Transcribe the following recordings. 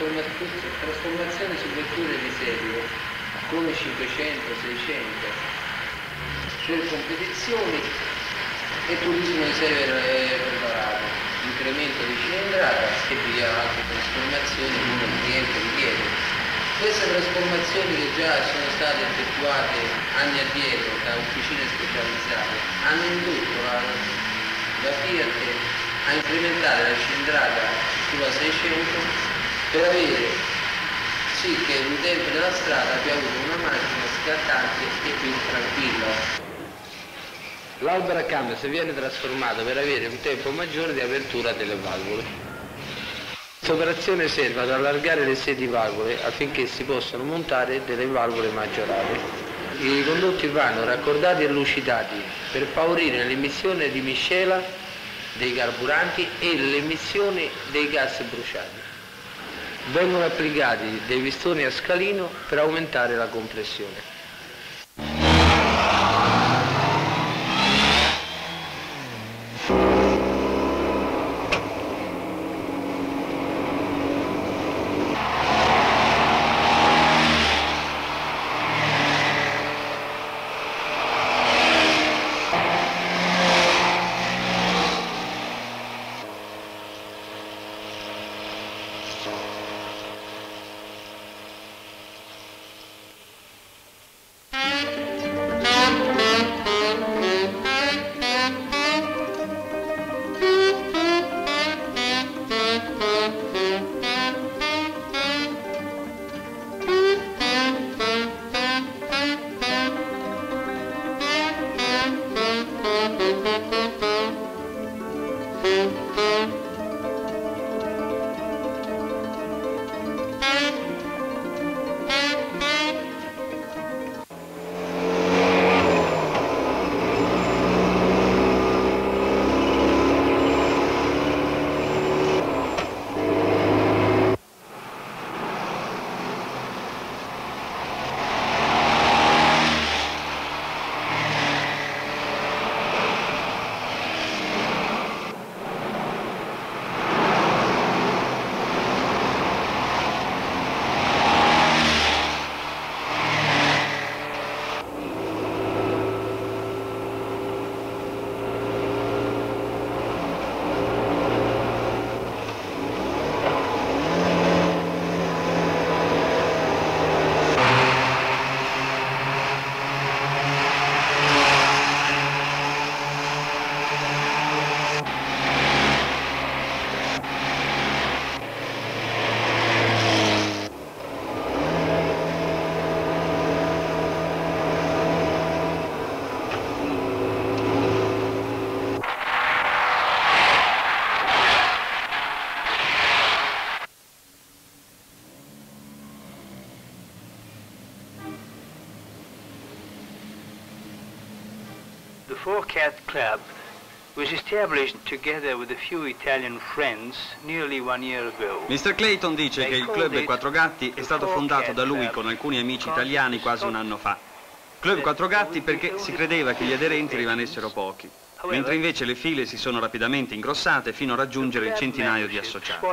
trasformazione su vetture di seguito, come 500, 600, per competizioni e turismo di serie preparato, incremento di cilindrata e via altre trasformazioni come il cliente richiede. Queste trasformazioni che già sono state effettuate anni addietro da officine specializzate hanno indotto la, la Fiat a incrementare la cilindrata sulla 600 per avere sì che l'utente della strada abbia avuto una macchina scattante e più tranquilla. L'albero a cambio se viene trasformato per avere un tempo maggiore di apertura delle valvole. Questa operazione serve ad allargare le sedi valvole affinché si possano montare delle valvole maggiorate. I condotti vanno raccordati e lucidati per favorire l'emissione di miscela dei carburanti e l'emissione dei gas bruciati. Vengono applicati dei pistoni a scalino per aumentare la compressione. Cat Club was established together with a few Italian friends nearly one year ago. Mr. Clayton dice che il Club dei Quattro Gatti è stato fondato da lui con alcuni amici italiani quasi un anno fa. Club Quattro Gatti perché si credeva che gli aderenti rimanessero pochi, mentre invece le file si sono rapidamente ingrossate fino a raggiungere il centinaio di associati.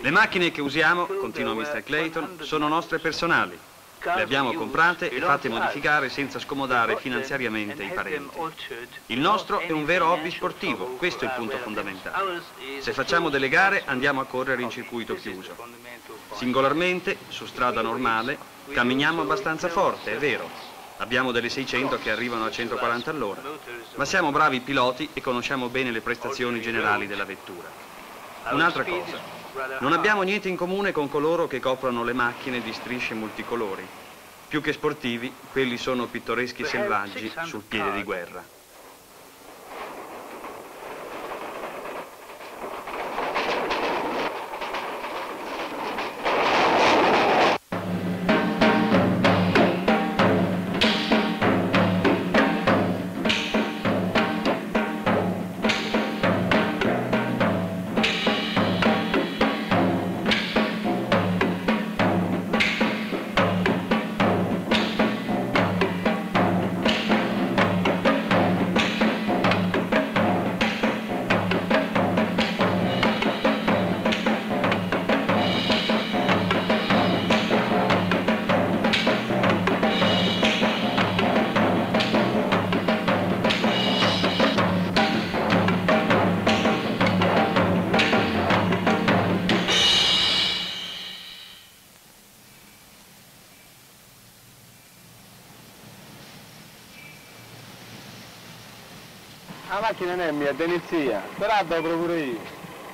Le macchine che usiamo, continua Mr. Clayton, sono nostre personali, le abbiamo comprate e fatte modificare senza scomodare finanziariamente i parenti. Il nostro è un vero hobby sportivo, questo è il punto fondamentale. Se facciamo delle gare andiamo a correre in circuito chiuso. Singolarmente, su strada normale, camminiamo abbastanza forte, è vero. Abbiamo delle 600 che arrivano a 140 all'ora, ma siamo bravi piloti e conosciamo bene le prestazioni generali della vettura. Un'altra cosa, non abbiamo niente in comune con coloro che coprono le macchine di strisce multicolori. Più che sportivi, quelli sono pittoreschi selvaggi sul piede di guerra. Macchina non è mia, è denizia, però la dopo pure io.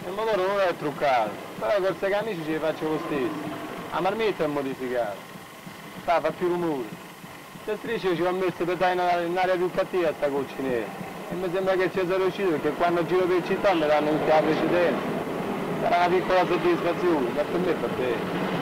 Il motore non è truccato, però con queste camicie ci faccio lo stesso. La marmitta è modificata, sta, fa più rumore. Le strisce ci ho messo per dare in aria più cattiva a sta coccinera. E mi sembra che ci sia riuscito perché quando giro per città mi danno tutta la precedenza. Sarà una piccola soddisfazione, ma per me fa bene.